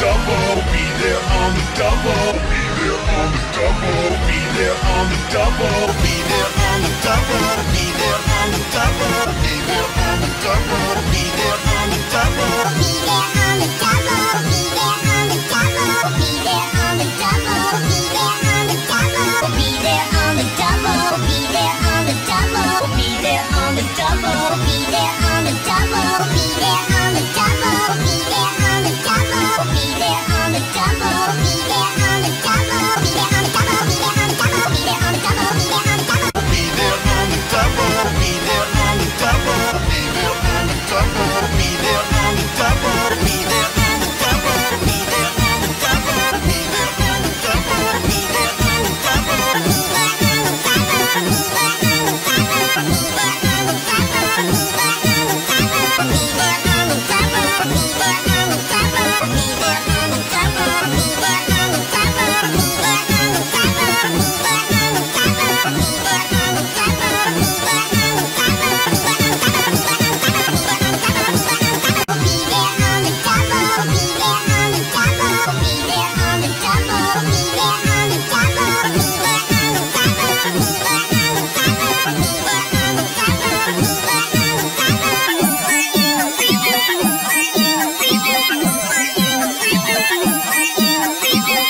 double, be there on the double, be there on the double, be there on the double, be there on the double, be there on the double, be there on the double, be there on the double, be there on the double, be there on the double, be there on the double, be there on the double, be there on the double, be there on the double, be there on the double, be there on the double.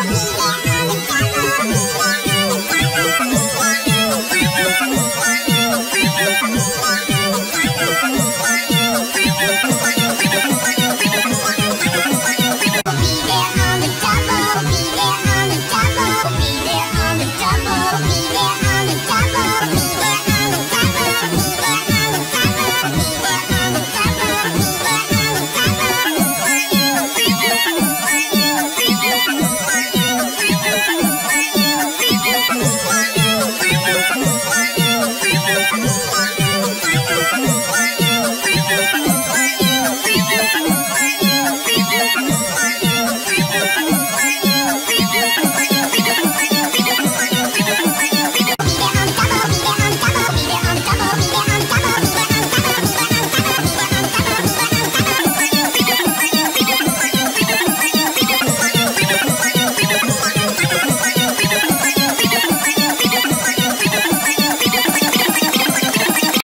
Happy